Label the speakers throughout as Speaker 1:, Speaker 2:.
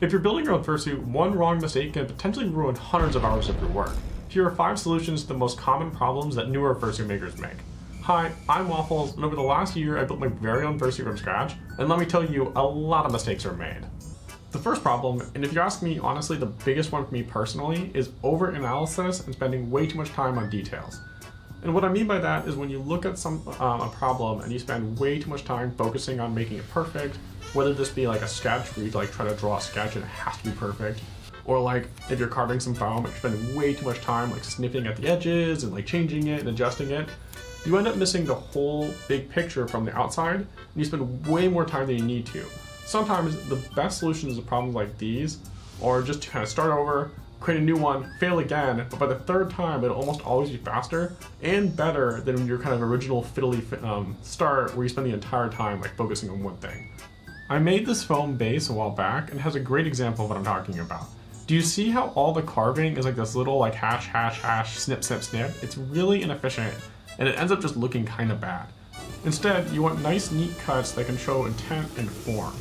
Speaker 1: If you're building your own fursuit, one wrong mistake can potentially ruin hundreds of hours of your work. Here are 5 solutions to the most common problems that newer fursuit makers make. Hi, I'm Waffles, and over the last year I built my very own fursuit from scratch, and let me tell you, a lot of mistakes are made. The first problem, and if you ask me, honestly the biggest one for me personally, is over-analysis and spending way too much time on details. And what I mean by that is when you look at some um, a problem and you spend way too much time focusing on making it perfect, whether this be like a sketch where you like try to draw a sketch and it has to be perfect, or like if you're carving some foam, you spend way too much time like snipping at the edges and like changing it and adjusting it, you end up missing the whole big picture from the outside, and you spend way more time than you need to. Sometimes the best solutions to problems like these are just to kind of start over, create a new one, fail again, but by the third time it'll almost always be faster and better than your kind of original fiddly um, start where you spend the entire time like focusing on one thing. I made this foam base a while back and has a great example of what I'm talking about. Do you see how all the carving is like this little like hash, hash, hash, snip, snip, snip? It's really inefficient and it ends up just looking kind of bad. Instead, you want nice, neat cuts that can show intent and form.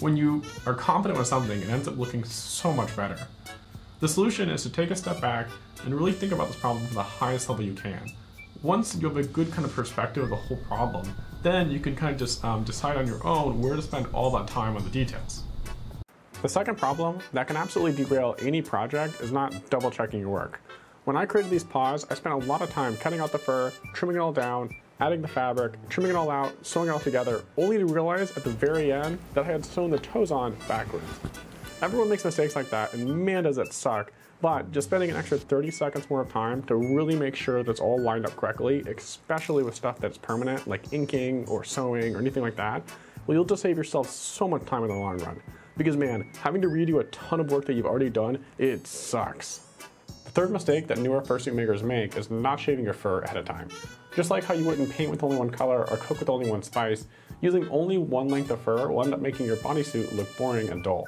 Speaker 1: When you are confident with something, it ends up looking so much better. The solution is to take a step back and really think about this problem from the highest level you can. Once you have a good kind of perspective of the whole problem, then you can kind of just um, decide on your own where to spend all that time on the details. The second problem that can absolutely derail any project is not double checking your work. When I created these paws, I spent a lot of time cutting out the fur, trimming it all down, adding the fabric, trimming it all out, sewing it all together, only to realize at the very end that I had sewn the toes on backwards. Everyone makes mistakes like that, and man does it suck. But just spending an extra 30 seconds more of time to really make sure that's all lined up correctly, especially with stuff that's permanent, like inking or sewing or anything like that, well, you'll just save yourself so much time in the long run. Because man, having to redo a ton of work that you've already done, it sucks. The third mistake that newer fursuit makers make is not shaving your fur ahead of time. Just like how you wouldn't paint with only one color or cook with only one spice, using only one length of fur will end up making your bodysuit look boring and dull.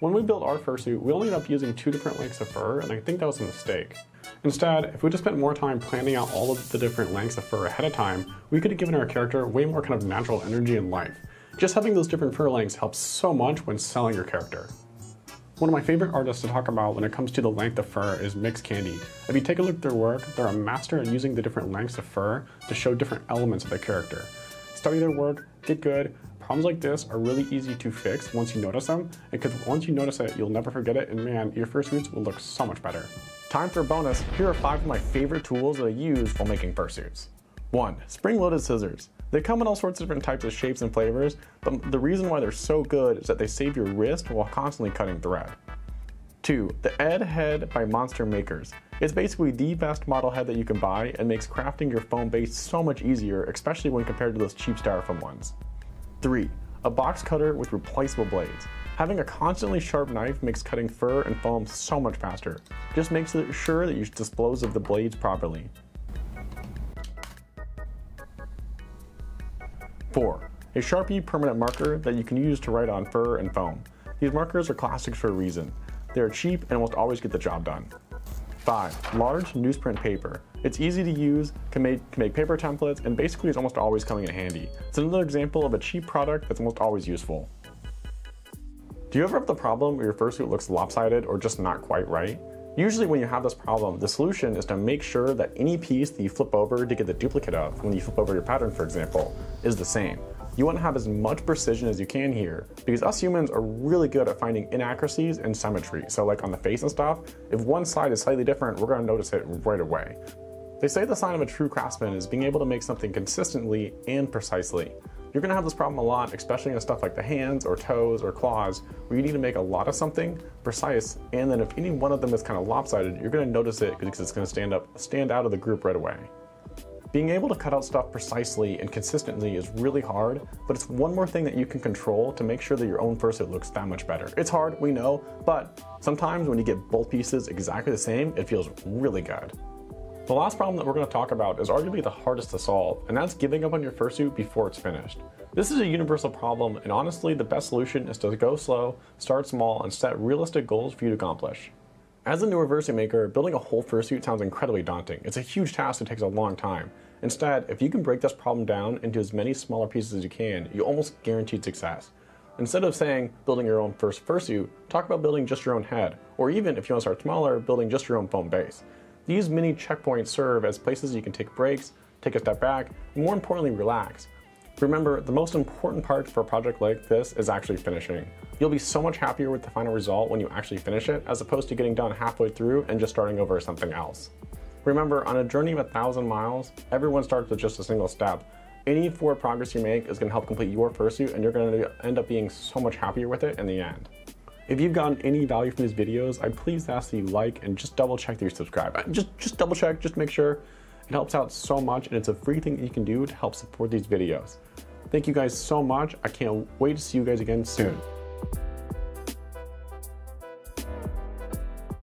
Speaker 1: When we built our fursuit, we only ended up using two different lengths of fur, and I think that was a mistake. Instead, if we just spent more time planning out all of the different lengths of fur ahead of time, we could have given our character way more kind of natural energy and life. Just having those different fur lengths helps so much when selling your character. One of my favorite artists to talk about when it comes to the length of fur is Mix Candy. If you take a look at their work, they're a master at using the different lengths of fur to show different elements of their character. Study their work, get good, Problems like this are really easy to fix once you notice them, and because once you notice it, you'll never forget it, and man, your fursuits will look so much better. Time for a bonus, here are five of my favorite tools that I use while making fursuits. 1. Spring-loaded scissors. They come in all sorts of different types of shapes and flavors, but the reason why they're so good is that they save your wrist while constantly cutting thread. 2. The Ed Head by Monster Makers. It's basically the best model head that you can buy and makes crafting your foam base so much easier, especially when compared to those cheap styrofoam ones. 3. A box cutter with replaceable blades. Having a constantly sharp knife makes cutting fur and foam so much faster. Just make sure that you dispose of the blades properly. 4. A Sharpie permanent marker that you can use to write on fur and foam. These markers are classics for a reason. They are cheap and almost always get the job done. 5. Large newsprint paper. It's easy to use, can make, can make paper templates, and basically is almost always coming in handy. It's another example of a cheap product that's almost always useful. Do you ever have the problem where your fursuit looks lopsided or just not quite right? Usually when you have this problem, the solution is to make sure that any piece that you flip over to get the duplicate of, when you flip over your pattern for example, is the same. You want to have as much precision as you can here because us humans are really good at finding inaccuracies and symmetry. So like on the face and stuff, if one side is slightly different, we're going to notice it right away. They say the sign of a true craftsman is being able to make something consistently and precisely. You're going to have this problem a lot, especially in stuff like the hands or toes or claws, where you need to make a lot of something precise, and then if any one of them is kind of lopsided, you're going to notice it because it's going to stand up, stand out of the group right away. Being able to cut out stuff precisely and consistently is really hard, but it's one more thing that you can control to make sure that your own first fursuit looks that much better. It's hard, we know, but sometimes when you get both pieces exactly the same, it feels really good. The last problem that we're going to talk about is arguably the hardest to solve, and that's giving up on your fursuit before it's finished. This is a universal problem, and honestly, the best solution is to go slow, start small, and set realistic goals for you to accomplish. As a newer fursuit maker, building a whole fursuit sounds incredibly daunting. It's a huge task that takes a long time. Instead, if you can break this problem down into as many smaller pieces as you can, you almost guaranteed success.
Speaker 2: Instead of saying building your own first fursuit, talk about building just your own head, or even if you want to start smaller, building just your own foam base. These mini checkpoints serve as places you can take breaks, take a step back, and more importantly, relax. Remember, the most important part for a project like this is actually finishing. You'll be so much happier with the final result when you actually finish it, as opposed to getting done halfway through and just starting over something else. Remember, on a journey of a thousand miles, everyone starts with just a single step. Any forward progress you make is going to help complete your fursuit, and you're going to end up being so much happier with it in the end. If you've gotten any value from these videos, I'd please ask that you like and just double check that you subscribe. Uh, just, just double check, just make sure. It helps out so much, and it's a free thing that you can do to help support these videos. Thank you guys so much. I can't wait to see you guys again soon.